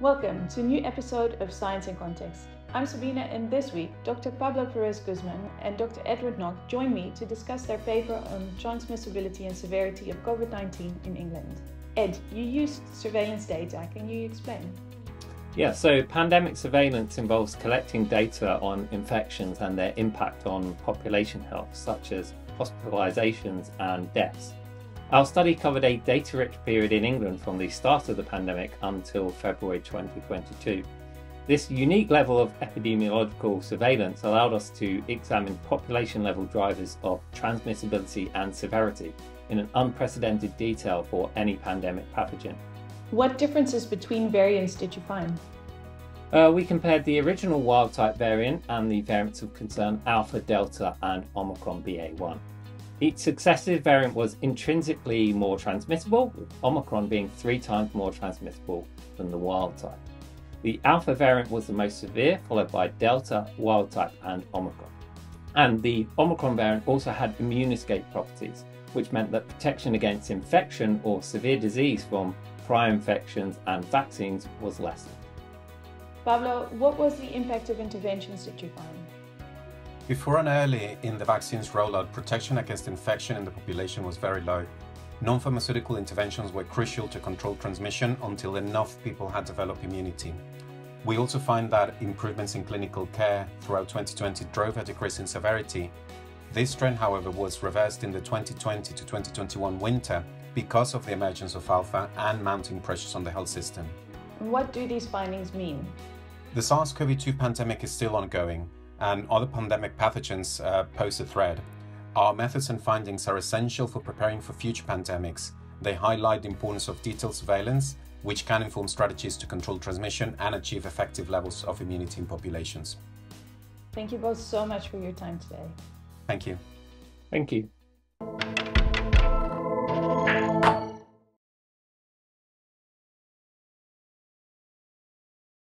Welcome to a new episode of Science in Context. I'm Sabine, and this week, Dr. Pablo Perez Guzman and Dr. Edward Knock join me to discuss their paper on transmissibility and severity of COVID 19 in England. Ed, you used surveillance data. Can you explain? Yeah, so pandemic surveillance involves collecting data on infections and their impact on population health, such as hospitalizations and deaths. Our study covered a data rich period in England from the start of the pandemic until February 2022. This unique level of epidemiological surveillance allowed us to examine population level drivers of transmissibility and severity in an unprecedented detail for any pandemic pathogen. What differences between variants did you find? Uh, we compared the original wild type variant and the variants of concern Alpha, Delta, and Omicron BA1. Each successive variant was intrinsically more transmissible, Omicron being three times more transmissible than the wild type. The Alpha variant was the most severe, followed by Delta, wild type, and Omicron. And the Omicron variant also had immune escape properties, which meant that protection against infection or severe disease from prior infections and vaccines was lessened. Pablo, what was the impact of interventions that you find? Before and early in the vaccine's rollout, protection against infection in the population was very low. Non pharmaceutical interventions were crucial to control transmission until enough people had developed immunity. We also find that improvements in clinical care throughout 2020 drove a decrease in severity. This trend, however, was reversed in the 2020 to 2021 winter because of the emergence of alpha and mounting pressures on the health system. What do these findings mean? The SARS CoV 2 pandemic is still ongoing, and other pandemic pathogens uh, pose a threat. Our methods and findings are essential for preparing for future pandemics. They highlight the importance of detailed surveillance, which can inform strategies to control transmission and achieve effective levels of immunity in populations. Thank you both so much for your time today. Thank you. Thank you.